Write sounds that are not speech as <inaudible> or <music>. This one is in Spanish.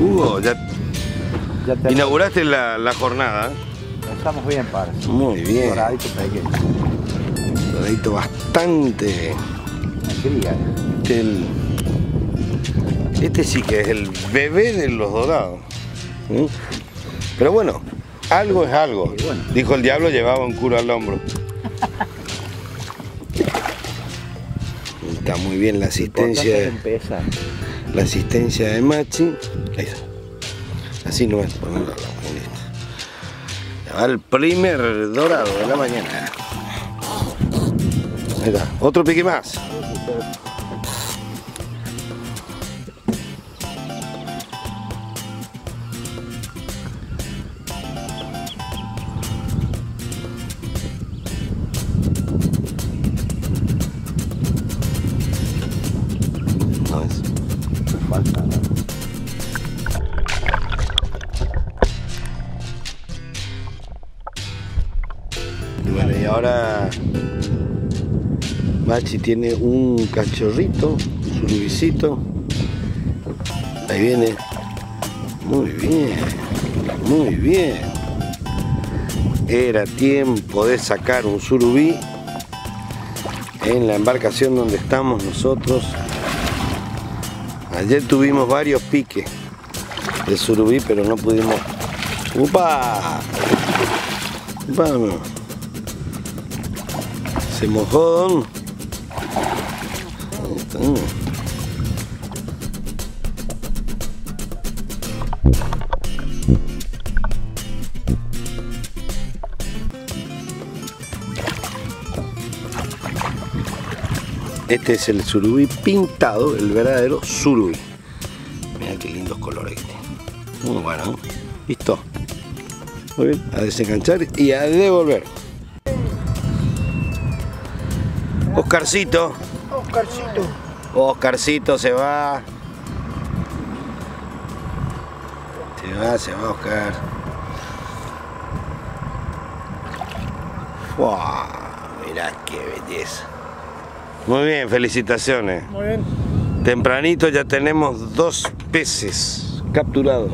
Hugo, ya Ya te- inauguraste la, la jornada. ¿eh? Estamos bien, para. Muy bien. Doradito pequeño. Doradito bastante. Cría. Este, el- este sí que es el bebé de los dorados. ¿Mm? Pero bueno, algo es algo. Bueno. Dijo el diablo, llevaba un curo al hombro. <laughs> Está muy bien la asistencia, Empieza. La asistencia de Machi. Ahí está. Así no es, ponerlo al primer dorado de la mañana. Ahí está, otro pique más. Ahora Machi tiene un cachorrito, su surubicito. Ahí viene. Muy bien, muy bien. Era tiempo de sacar un surubí en la embarcación donde estamos nosotros. Ayer tuvimos varios piques de surubí, pero no pudimos. ¡Upa! Se. Este es el surubí pintado, el verdadero surubí. Mira qué lindos colores tiene. Muy bueno. ¿no? Listo. Muy bien. A desenganchar y a devolver. Oscarcito. Oscarcito. Oscarcito se va. Se va, se va Oscar. ¡Fua! Mirá qué belleza. Muy bien, felicitaciones. Muy bien. Tempranito ya tenemos dos peces capturados.